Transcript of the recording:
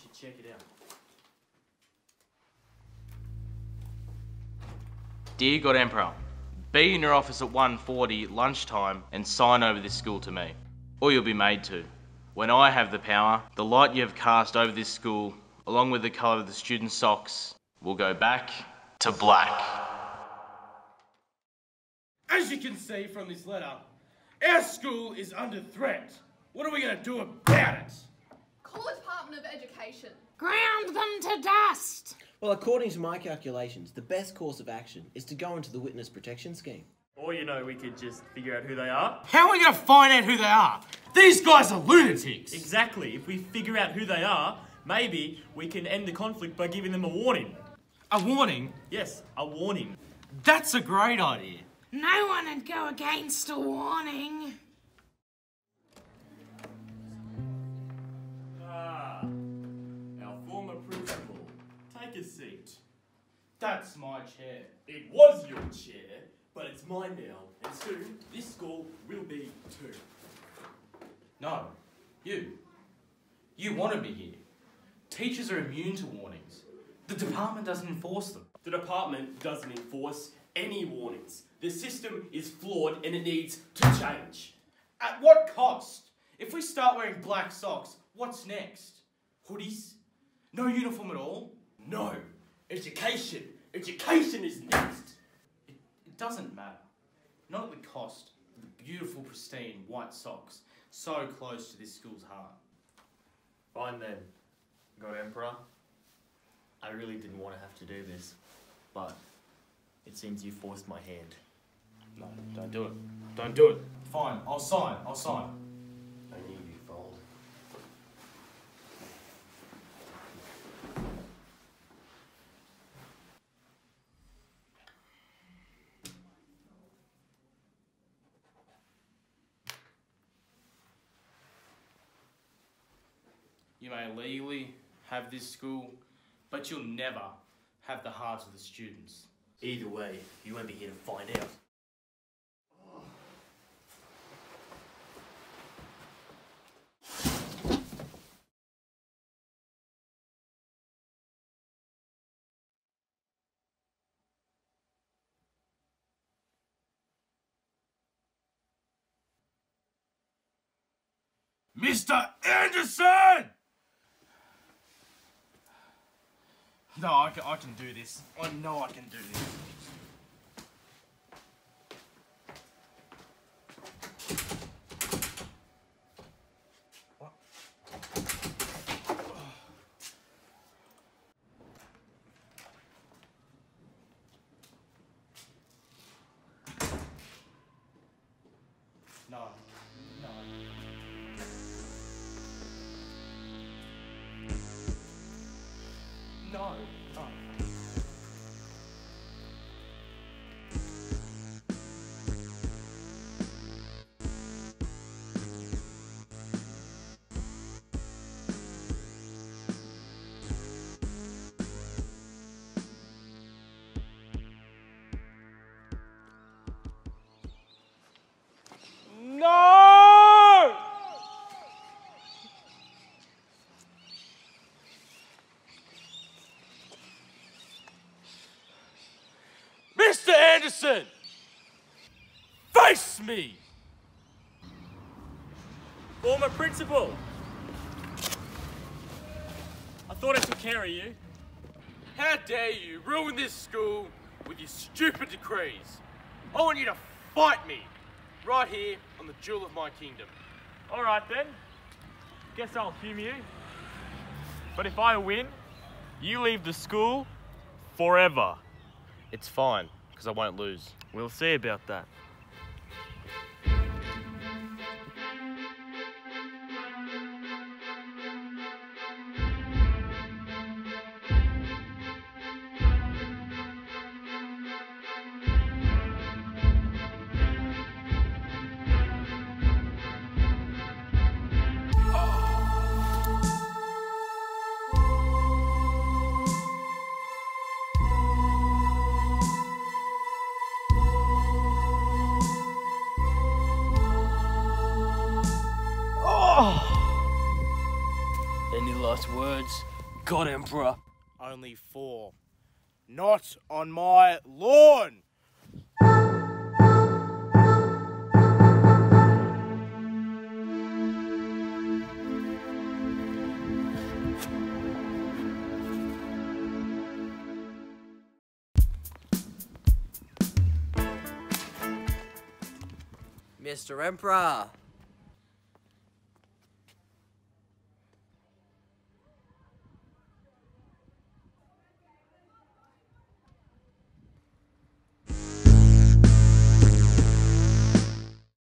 should check it out. Dear God Emperor, be in your office at 1.40 lunchtime and sign over this school to me, or you'll be made to. When I have the power, the light you have cast over this school, along with the colour of the students' socks, will go back to black. As you can see from this letter, our school is under threat. What are we going to do about it? Call the Department of Education. Ground them to dust! Well, according to my calculations, the best course of action is to go into the witness protection scheme. Or, you know, we could just figure out who they are. How are we going to find out who they are? These guys are lunatics. Exactly. If we figure out who they are, maybe we can end the conflict by giving them a warning. A warning? Yes, a warning. That's a great idea. No one would go against a warning. That's my chair. It was your chair, but it's mine now, and soon this school will be too. No, you. You wanted me here. Teachers are immune to warnings. The department doesn't enforce them. The department doesn't enforce any warnings. The system is flawed and it needs to change. At what cost? If we start wearing black socks, what's next? Hoodies? No uniform at all? No, education. Education is next. It, it doesn't matter. Not at the cost of the beautiful, pristine white socks so close to this school's heart. Fine then, God Emperor. I really didn't want to have to do this, but it seems you forced my hand. No, don't do it. Don't do it. Fine, I'll sign. I'll sign. You may legally have this school, but you'll never have the hearts of the students. Either way, you won't be here to find out. Mr. Anderson! No, I can, I can do this. I know I can do this. Anderson! Face me! Former principal! I thought I took care of you. How dare you ruin this school with your stupid decrees? I want you to fight me right here on the jewel of my kingdom. Alright then. Guess I'll humour you. But if I win, you leave the school forever. It's fine, because I won't lose. We'll see about that. Oh. Any last words? God, Emperor. Only four. Not on my lawn! Mr. Emperor,